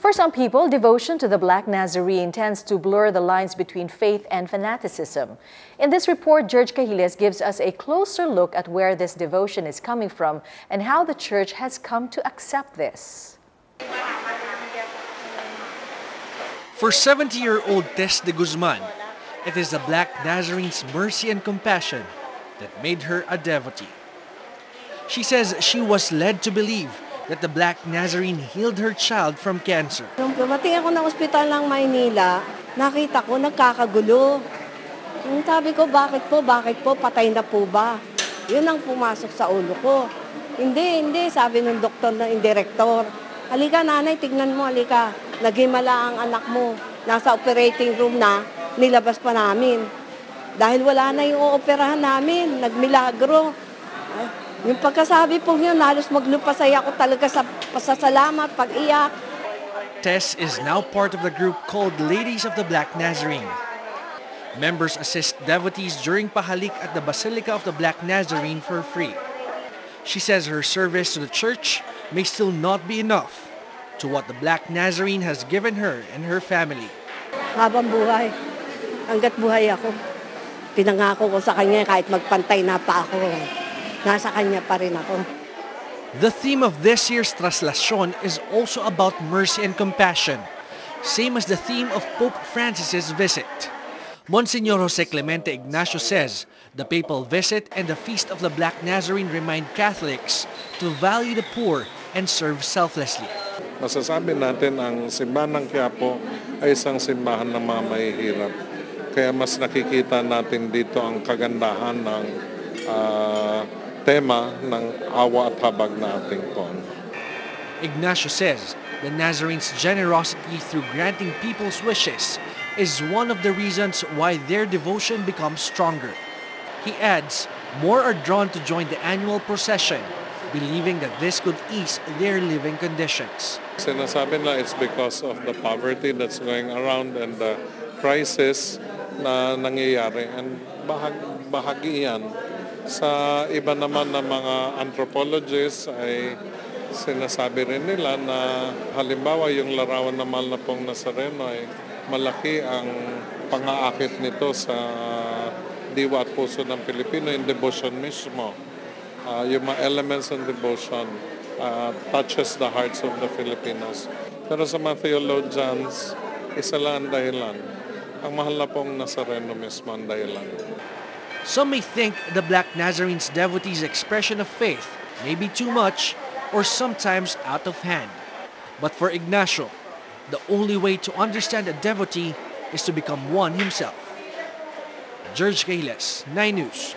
For some people, devotion to the Black Nazarene tends to blur the lines between faith and fanaticism. In this report, George Cahiles gives us a closer look at where this devotion is coming from and how the church has come to accept this. For 70-year-old Tess de Guzman, it is the Black Nazarene's mercy and compassion that made her a devotee. She says she was led to believe that the Black Nazarene healed her child from cancer. Nung dumating ako ng ospital ng Maynila, nakita ko nagkakagulo. Yung sabi ko, bakit po, bakit po, patay na po ba? Yun ang pumasok sa ulo ko. Hindi, hindi, sabi ng doktor na indirektor. Halika nanay, tignan mo, halika. Naghimala ang anak mo. Nasa operating room na, nilabas pa namin. Dahil wala na yung ooperahan namin, nagmilagro. Yung pagkasabi po yun, halos maglupasay ako talaga sa pasasalamat, pag-iyak. Tess is now part of the group called Ladies of the Black Nazarene. Members assist devotees during pahalik at the Basilica of the Black Nazarene for free. She says her service to the church may still not be enough to what the Black Nazarene has given her and her family. Habang buhay, hanggat buhay ako, pinangako ko sa kanya kahit magpantay na pa ako nasa kanya pa rin ako. The theme of this year's Traslacion is also about mercy and compassion, same as the theme of Pope Francis's visit. Monsignor Jose Clemente Ignacio says the papal visit and the Feast of the Black Nazarene remind Catholics to value the poor and serve selflessly. Masasabi natin ang simbahan ng Quiapo ay isang simbahan ng mga mahihirap. Kaya mas nakikita natin dito ang kagandahan ng uh, tema ng awa at habag na ating pon. Ignacio says the Nazarenes' generosity through granting people's wishes is one of the reasons why their devotion becomes stronger. He adds, more are drawn to join the annual procession, believing that this could ease their living conditions. Sinasabi na it's because of the poverty that's going around and the crisis na nangyayari and bahag, bahagi yan sa iba naman ng mga anthropologists ay sinasabi rin nila na halimbawa yung larawan ng mahal na pong Nazareno ay malaki ang pangaakit nito sa diwa at puso ng Pilipino in devotion mismo. Uh, yung mga elements ng devotion uh, touches the hearts of the Filipinos. Pero sa mga theologians, isa lang ang dahilan. Ang mahal na pong Nazareno mismo ang dahilan. Some may think the Black Nazarene's devotees' expression of faith may be too much or sometimes out of hand. But for Ignacio, the only way to understand a devotee is to become one himself. George Cahiles, 9 News.